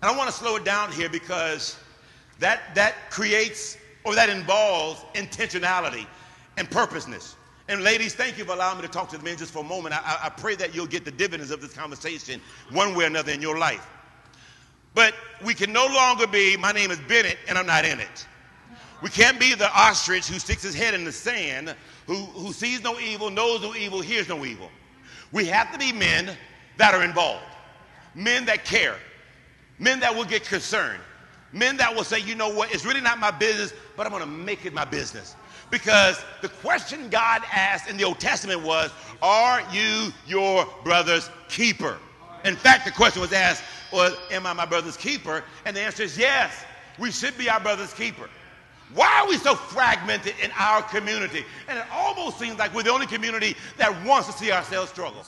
And I want to slow it down here because that, that creates or that involves intentionality and purposeness. And ladies, thank you for allowing me to talk to the men just for a moment. I, I pray that you'll get the dividends of this conversation one way or another in your life. But we can no longer be, my name is Bennett, and I'm not in it. We can't be the ostrich who sticks his head in the sand, who, who sees no evil, knows no evil, hears no evil. We have to be men that are involved, men that care, men that will get concerned, men that will say, you know what, it's really not my business, but I'm going to make it my business. Because the question God asked in the Old Testament was, Are you your brother's keeper? In fact, the question was asked, was, Am I my brother's keeper? And the answer is yes, we should be our brother's keeper. Why are we so fragmented in our community? And it almost seems like we're the only community that wants to see ourselves struggle.